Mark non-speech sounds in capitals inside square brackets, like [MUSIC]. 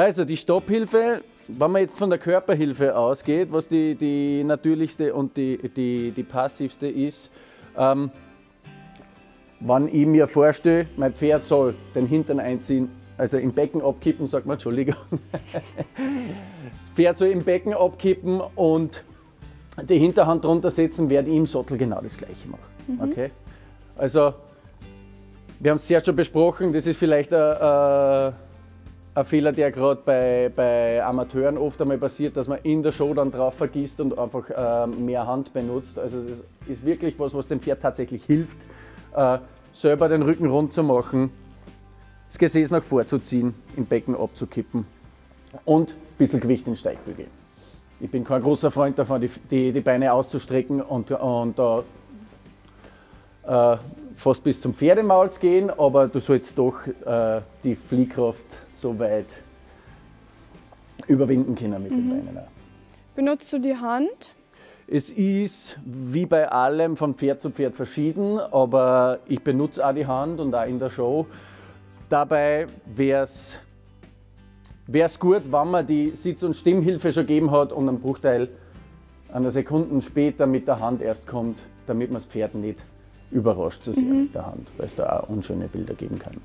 Also die Stopphilfe, wenn man jetzt von der Körperhilfe ausgeht, was die, die natürlichste und die, die, die passivste ist, ähm, wenn ich mir vorstelle, mein Pferd soll den Hintern einziehen, also im Becken abkippen, sagt man, Entschuldigung. [LAUGHS] Das Pferd soll im Becken abkippen und die Hinterhand drunter setzen, werde ich im Sattel genau das gleiche machen. Okay? Also, wir haben es sehr schon besprochen, das ist vielleicht ein, ein, ein Fehler, der gerade bei, bei Amateuren oft einmal passiert, dass man in der Show dann drauf vergisst und einfach äh, mehr Hand benutzt. Also das ist wirklich was, was dem Pferd tatsächlich hilft, äh, selber den Rücken rund zu machen, das Gesäß nach vorzuziehen, im Becken abzukippen und ein bisschen Gewicht in Steigbügel. Ich bin kein großer Freund davon, die, die, die Beine auszustrecken und, und äh, äh, fast bis zum Pferdemaul zu gehen, aber du sollst doch äh, die Fliehkraft so weit überwinden können mit den Beinen. auch. Benutzt du die Hand? Es ist wie bei allem von Pferd zu Pferd verschieden, aber ich benutze auch die Hand und auch in der Show. Dabei wäre es gut, wenn man die Sitz- und Stimmhilfe schon gegeben hat und einen Bruchteil einer Sekunden später mit der Hand erst kommt, damit man das Pferd nicht überrascht zu sehr mit der Hand, weil es da auch unschöne Bilder geben kann.